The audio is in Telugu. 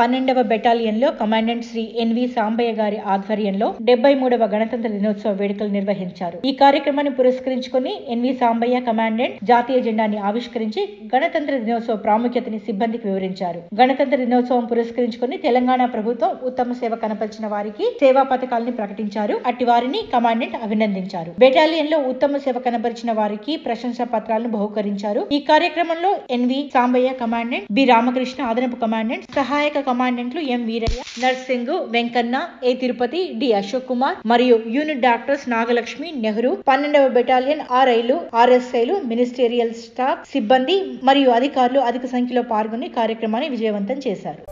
పన్నెండవ బెటాలియన్లో commandant Shri N V Sambaiah గారి ఆధ్వర్యంలో డెబ్బై మూడవ గణతంత్ర దినోత్సవ వేడుకలు నిర్వహించారు. ఈ కార్యక్రమాన్ని పురస్కరించుకుని ఎన్వి సాంబయ్య కమాండెంట్ జాతీయ జెండాని ఆవిష్కరించి గణతంత్ర దినోత్సవ ప్రాముఖ్యతని సిబ్బందికి వివరించారు. గణతంత్ర దినోత్సవం పురస్కరించుకుని తెలంగాణ ప్రభుత్వం ఉత్తమ సేవ కనపరిచిన వారికి సేవా పథకాలని ప్రకటించారు. అట్టి వారిని కమాండెంట్ అభినందించారు. బెటాలియన్లో ఉత్తమ సేవ కనపరిచిన వారికి ప్రశంసా పత్రాలను బహుకరించారు. ఈ కార్యక్రమంలో NV Sambaiah commandant B Ramakrishna అదనపు కమాండెంట్ సహాయక కమాండెంట్లు M Veeraiah Narsing Venkanna A Tirupati D Ashok Kumar మరియు యూనిట్ డాక్టర్స్ నాగలక్ష్మి నెహ్రూ పన్నెండవ బెటాలియన్ ఆర్ఐలు ఆర్ఎస్ఐలు మినిస్టీరియల్ స్టాఫ్ సిబ్బంది మరియు అధికారులు అధిక సంఖ్యలో పాల్గొని కార్యక్రమాన్ని విజయవంతం చేశారు.